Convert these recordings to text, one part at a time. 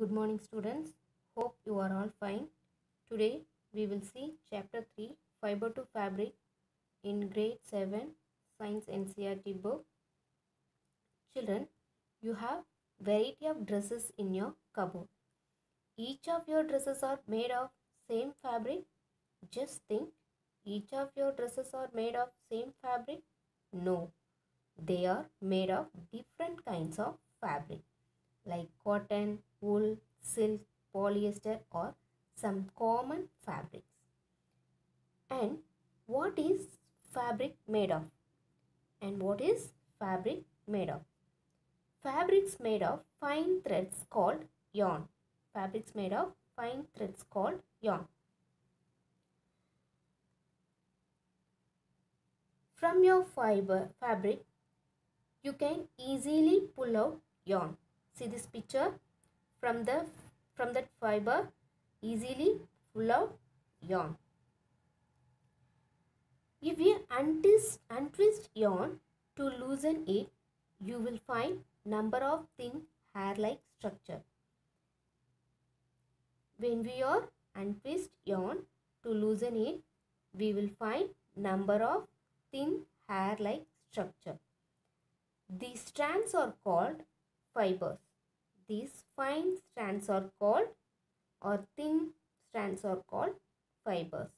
Good morning, students. Hope you are all fine. Today we will see chapter 3 Fiber to Fabric in grade 7 Science NCERT book. Children, you have variety of dresses in your cupboard. Each of your dresses are made of same fabric. Just think, each of your dresses are made of same fabric? No, they are made of different kinds of fabric like cotton, wool, silk, polyester or some common fabrics. And what is fabric made of? And what is fabric made of? Fabrics made of fine threads called yarn. Fabrics made of fine threads called yarn. From your fiber fabric, you can easily pull out yarn. See this picture? From the from that fiber, easily pull out yarn. If you untwist, untwist yarn to loosen it, you will find number of thin hair-like structure. When we are untwist yarn to loosen it, we will find number of thin hair-like structure. These strands are called fibers. These fine strands are called or thin strands are called fibers.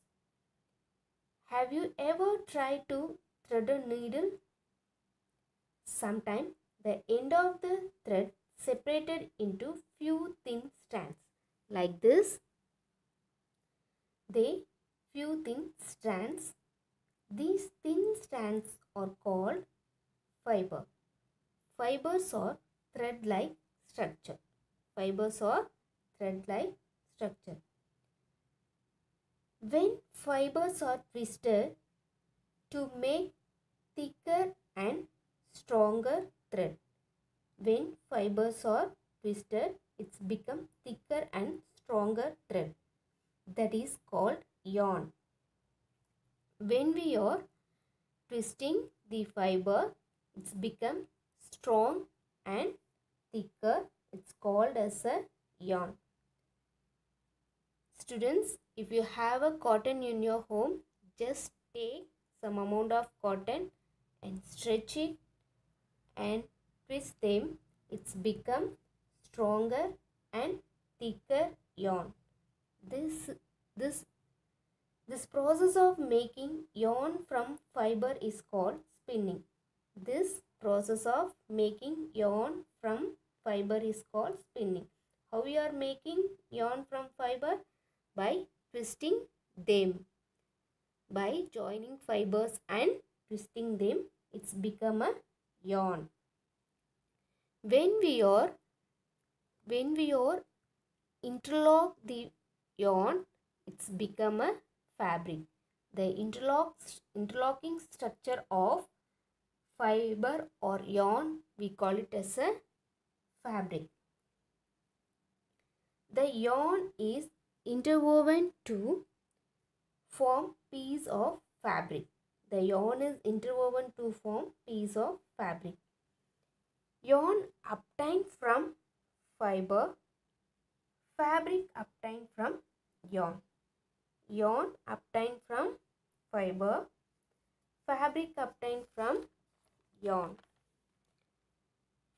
Have you ever tried to thread a needle? Sometimes the end of the thread separated into few thin strands like this. They few thin strands. These thin strands are called fiber. Fibers are thread-like structure. Fibers are thread-like structure. When fibers are twisted to make thicker and stronger thread. When fibers are twisted, it's become thicker and stronger thread. That is called yarn. When we are twisting the fiber, it's become strong and thicker. It's called as a yarn. Students, if you have a cotton in your home, just take some amount of cotton and stretch it and twist them. It's become stronger and thicker yarn. This this this process of making yarn from fiber is called spinning. This process of making yarn from fiber is called spinning. How we are making yarn from fiber? By twisting them. By joining fibers and twisting them, it's become a yarn. When we are when we are interlock the yarn, it's become a fabric. The interlock interlocking structure of fiber or yarn we call it as a fabric. The yarn is interwoven to form piece of fabric. The yarn is interwoven to form piece of fabric. Yarn obtained from fiber, fabric obtained from yarn. Yarn obtained from fiber, fabric obtained from yarn.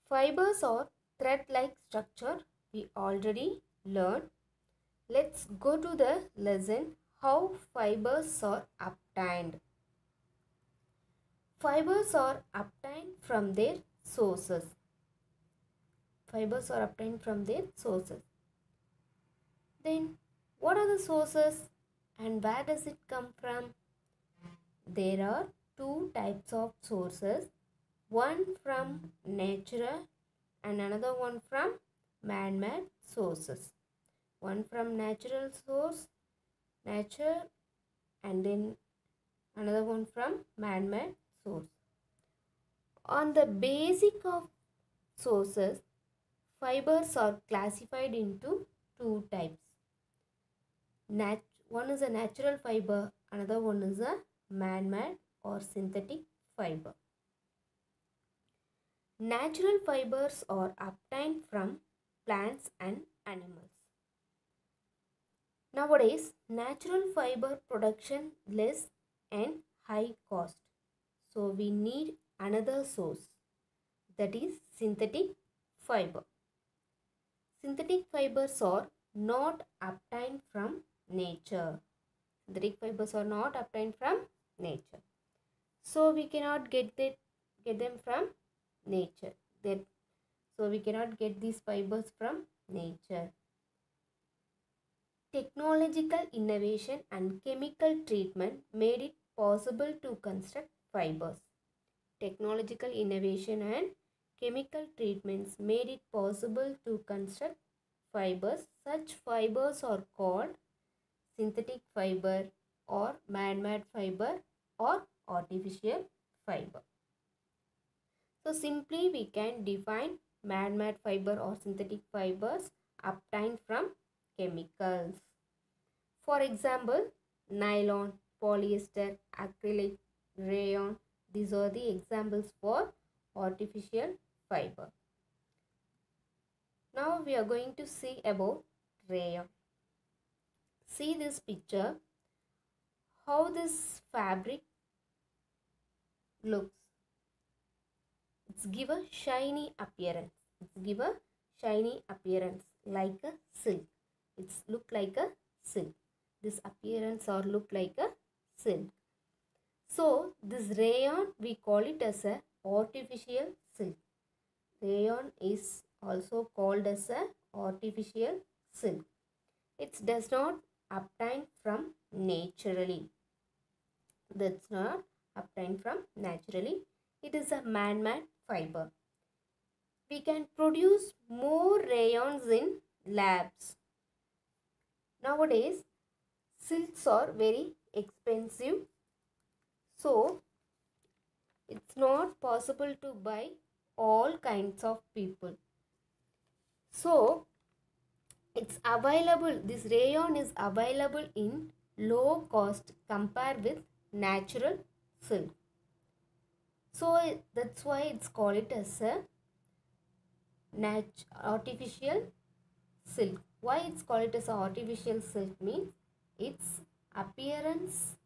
Fibers are thread-like structure we already learned. Let's go to the lesson how fibers are obtained. Fibers are obtained from their sources. Fibers are obtained from their sources. Then what are the sources and where does it come from? There are two types of sources. One from natural and another one from man-made sources. One from natural source, nature and then another one from man-made source. On the basic of sources, fibers are classified into two types. Nat one is a natural fiber, another one is a man-made or synthetic fiber. Natural fibers are obtained from plants and animals. Nowadays, natural fiber production less and high cost. So we need another source that is synthetic fiber. Synthetic fibers are not obtained from nature. Synthetic fibers are not obtained from nature. So we cannot get get them from nature. That so we cannot get these fibers from nature. Technological innovation and chemical treatment made it possible to construct fibers. Technological innovation and chemical treatments made it possible to construct fibers. Such fibers are called synthetic fiber or man-made fiber or artificial fiber. So simply we can define man-made fiber or synthetic fibers obtained from chemicals. For example, nylon, polyester, acrylic, rayon. These are the examples for artificial fiber. Now we are going to see about rayon. See this picture, how this fabric looks. It's give a shiny appearance. It's give a shiny appearance like a silk. It's look like a silk. This appearance or look like a silk. So this rayon we call it as a artificial silk. Rayon is also called as a artificial silk. It does not obtain from naturally. That's not obtained from naturally. It is a man-made fiber. We can produce more rayons in labs. Nowadays, silks are very expensive. So, it's not possible to buy all kinds of people. So, it's available, this rayon is available in low cost compared with natural silk. So that's why it's called it as a nat- artificial silk. Why it's called it as a artificial silk means its appearance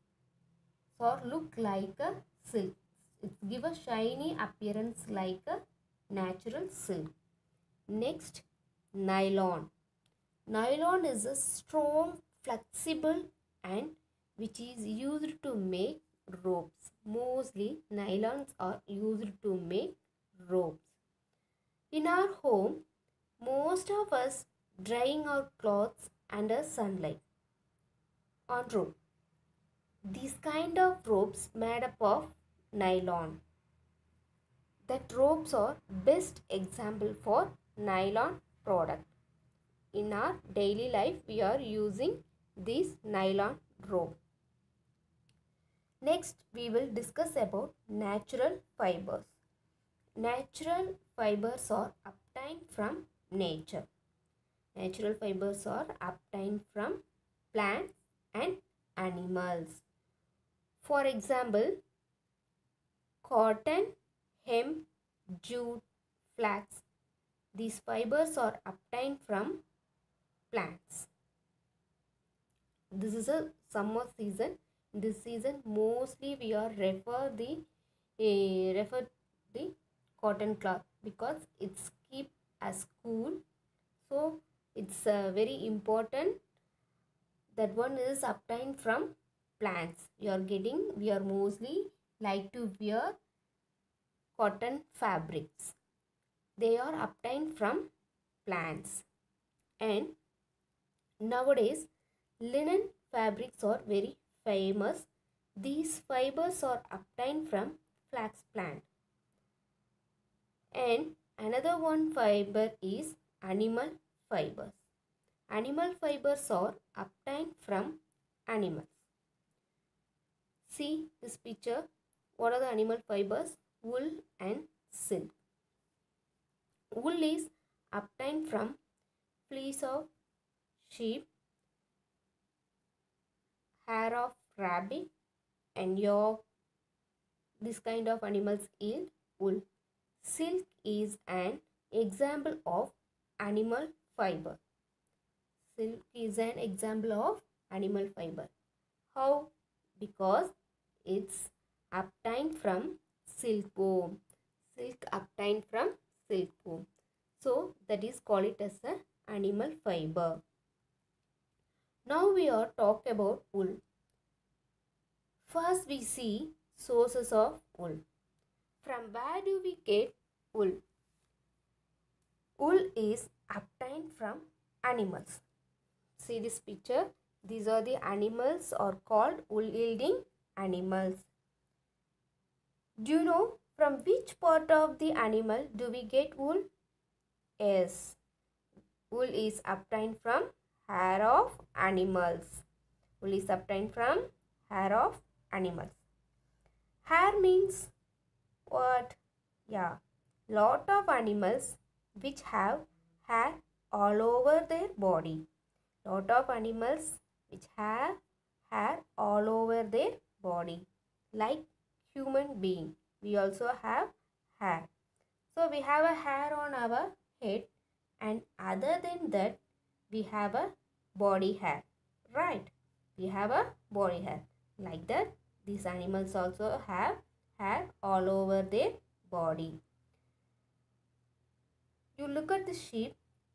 or look like a silk. It give a shiny appearance like a natural silk. Next, nylon. Nylon is a strong, flexible and which is used to make ropes. Mostly nylons are used to make ropes. In our home, most of us drying our clothes under sunlight on rope. These kind of ropes made up of nylon. That ropes are best example for nylon product. In our daily life, we are using this nylon rope. Next, we will discuss about natural fibers. Natural fibers are obtained from nature. Natural fibers are obtained from plants and animals. For example, cotton, hemp, jute, flax. These fibers are obtained from plants. This is a summer season. This season mostly we are refer the uh, refer the cotton cloth because it's keep as cool. So it's uh, very important. That one is obtained from plants. you are getting we are mostly like to wear cotton fabrics. They are obtained from plants and nowadays linen fabrics are very famous. These fibers are obtained from flax plant. And another one fiber is animal fibers. Animal fibers are obtained from animals. See this picture. What are the animal fibers? Wool and silk. Wool is obtained from fleece of sheep, hair of rabbit and your this kind of animals yield wool. Silk is an example of animal fiber. silk is an example of animal fiber. How? Because it's obtained from silkworm. Silk obtained from silkworm. So that is called it as an animal fiber. Now we are talk about wool. First we see sources of wool. From where do we get wool? Wool is obtained from animals. See this picture. These are the animals are called wool yielding animals. Do you know from which part of the animal do we get wool? Yes. Wool is obtained from hair of animals. Wool is obtained from hair of animals. Hair means what? Yeah, lot of animals which have hair all over their body. Lot of animals which have hair all over their body. Like human being, we also have hair. So we have a hair on our head and other than that we have a body hair. Right? We have a body hair. Like that these animals also have hair all over their body. You look at the sheep,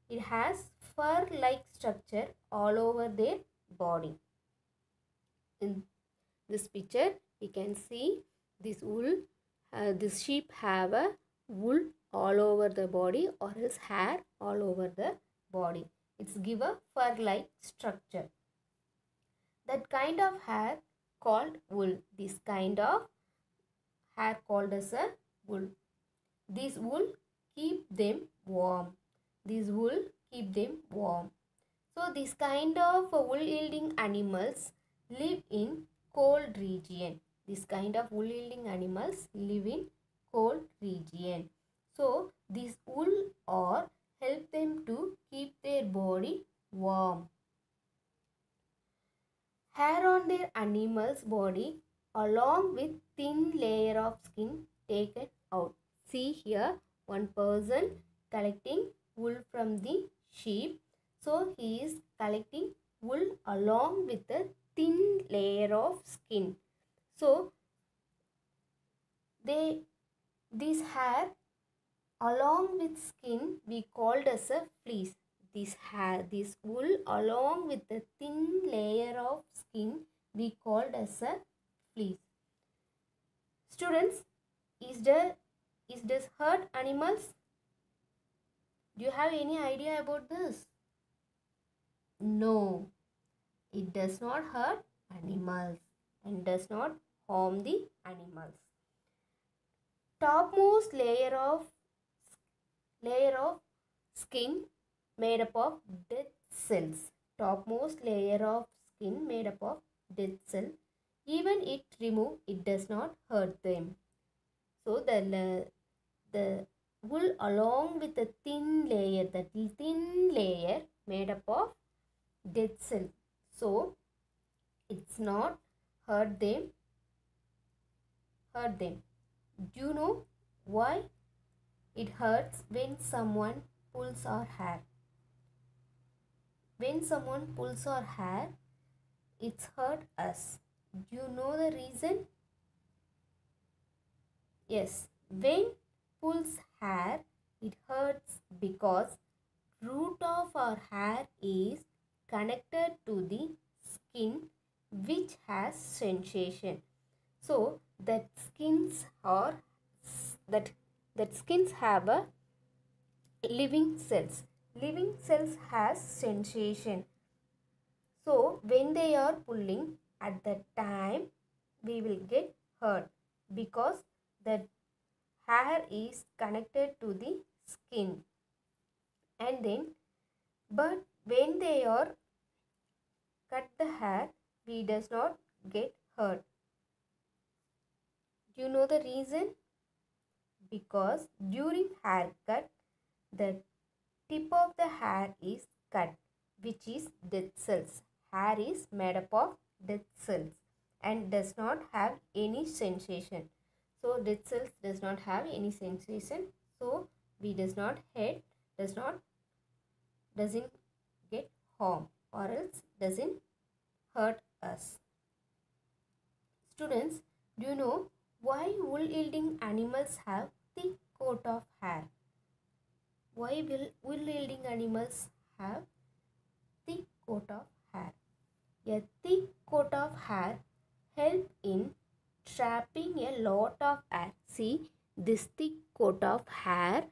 it has fur-like structure all over their body. In this picture, we can see this wool, uh, this sheep have a wool all over the body or else hair all over the body. It's give a fur-like structure. That kind of hair called wool. This kind of hair called as a wool. This wool keep them warm. This wool keep them warm. So this kind of wool yielding animals live in cold region. This kind of wool yielding animals live in cold region. So this wool or help them to keep their body warm. Hair on their animal's body along with thin layer of skin taken out. See here one person collecting wool from the sheep. So he is collecting wool along with a thin layer of skin. So they this hair along with skin we called as a fleece this hair this wool along with the thin layer of skin called as a fleece. Students is there is this hurt animals? Do you have any idea about this? No. It does not hurt animals and does not harm the animals. Topmost layer of layer of skin made up of dead cells. Topmost layer of skin made up of dead cell even it remove it does not hurt them. So the the wool along with the thin layer the thin layer made up of dead cell. So it's not hurt them hurt them. Do you know why it hurts when someone pulls our hair? When someone pulls our hair it's hurt us do you know the reason? Yes when pulls hair it hurts because root of our hair is connected to the skin which has sensation. So that skins are that that skins have a living cells. Living cells has sensation. So when they are pulling at that time we will get hurt because the hair is connected to the skin. And then but when they are cut the hair we does not get hurt. Do you know the reason? Because during haircut the tip of the hair is cut which is dead cells. Hair is made up of dead cells and does not have any sensation. So dead cells does not have any sensation. So we does not hit does not doesn't get harm or else doesn't hurt us. Students do you know why wool yielding animals have thick coat of hair? Why will wool yielding animals have thick coat of a thick coat of hair helps in trapping a lot of air see this thick coat of hair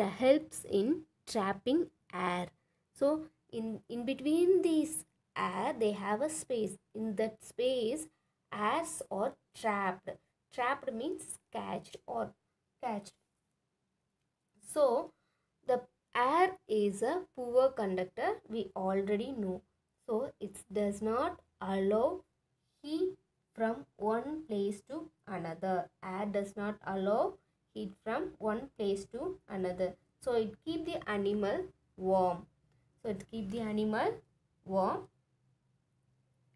helps in trapping air. So in in between these air they have a space. In that space airs are trapped. Trapped means catched or catched. So the air is a poor conductor we already know so it does not allow heat from one place to another. Air does not allow heat from one place to another. So it keep the animal warm. So it keep the animal warm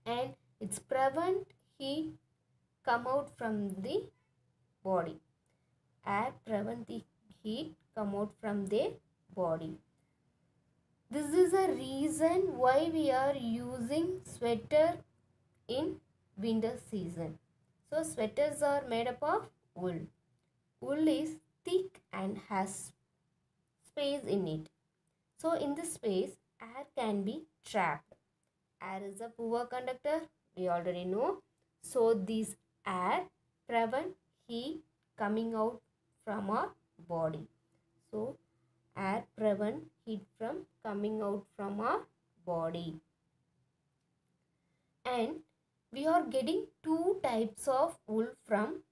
and it's prevent heat come out from the body. Air prevent the heat come out from their body this is a reason why we are using sweater in winter season. So sweaters are made up of wool. Wool is thick and has space in it. So in this space air can be trapped. Air is a poor conductor we already know. So this air prevent heat coming out from our body. So air prevent heat from coming out from our body. And we are getting two types of wool from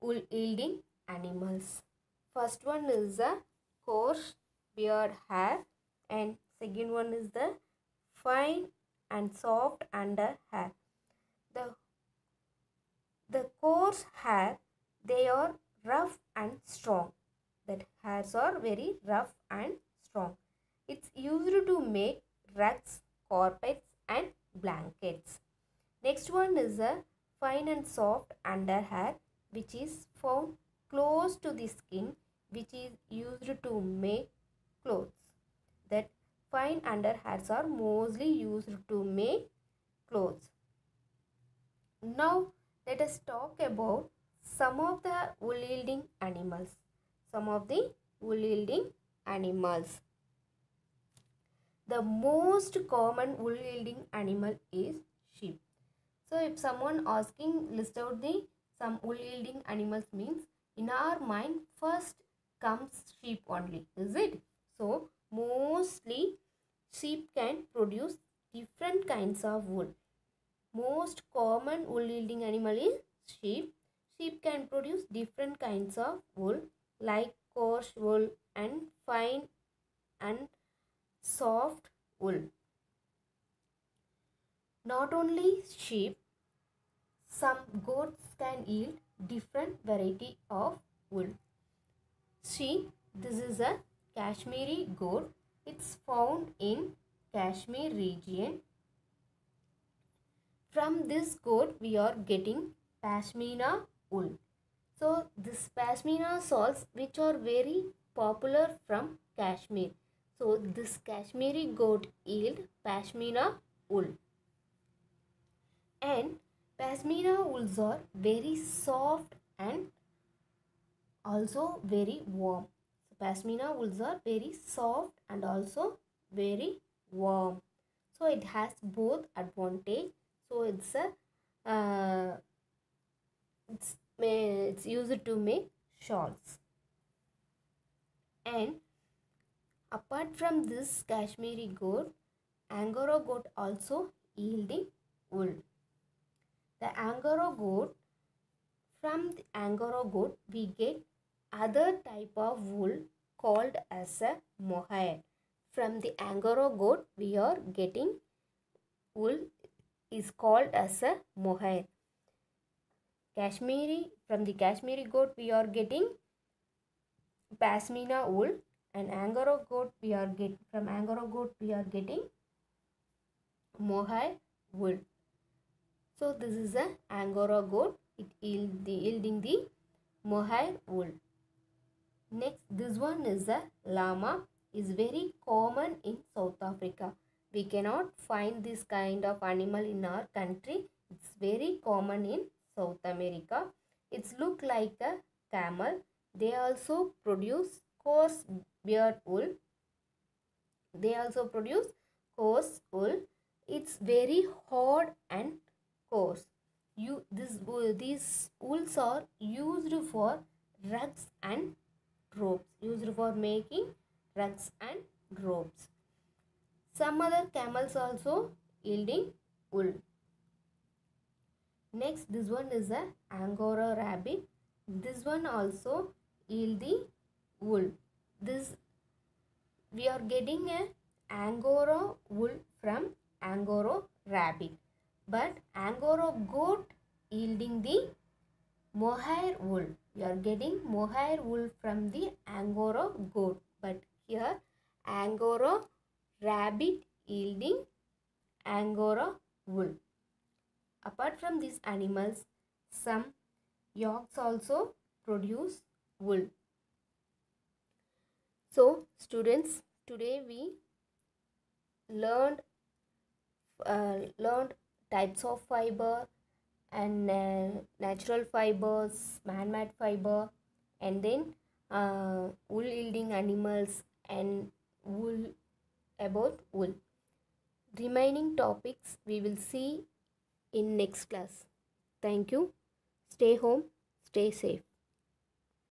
wool yielding animals. First one is the coarse beard hair and second one is the fine and soft under hair. The the coarse hair they are rough and strong. That hairs are very rough and strong it's used to make rugs carpets and blankets. Next one is a fine and soft underhair which is found close to the skin which is used to make clothes. That fine underhairs are mostly used to make clothes. Now let us talk about some of the wool yielding animals. Some of the wool yielding animals the most common wool yielding animal is sheep. So if someone asking list out the some wool yielding animals means in our mind first comes sheep only is it? So mostly sheep can produce different kinds of wool. Most common wool yielding animal is sheep. Sheep can produce different kinds of wool like coarse wool and fine and soft wool. Not only sheep some goats can yield different variety of wool. See this is a kashmiri goat. It's found in kashmir region. From this goat we are getting pashmina wool. So this pashmina shawls which are very popular from kashmir so this kashmiri goat yield pashmina wool. And pashmina wools are very soft and also very warm. So pashmina wools are very soft and also very warm. So it has both advantage. So it's a uh, it's it's used to make shawls. And apart from this kashmiri goat angora goat also yielding wool. The angora goat from the angora goat we get other type of wool called as a mohair from the angora goat we are getting wool is called as a mohair kashmiri from the kashmiri goat we are getting pashmina wool and angora goat we are get from angora goat we are getting mohair wool. So this is a angora goat. It yield the yielding the mohair wool. Next this one is a llama. Is very common in south africa. We cannot find this kind of animal in our country. It's very common in south america. It's look like a camel. They also produce coarse beard wool. They also produce coarse wool. It's very hard and coarse. You this these wools are used for rugs and ropes. Used for making rugs and ropes. Some other camels also yielding wool. Next this one is a angora rabbit. This one also yielding wool this we are getting a angora wool from angora rabbit. But angora goat yielding the mohair wool. We are getting mohair wool from the angora goat. But here angora rabbit yielding angora wool. Apart from these animals some yaks also produce wool so students today we learned uh, learned types of fiber and uh, natural fibers man-made fiber and then uh, wool yielding animals and wool about wool. Remaining topics we will see in next class. Thank you. Stay home stay safe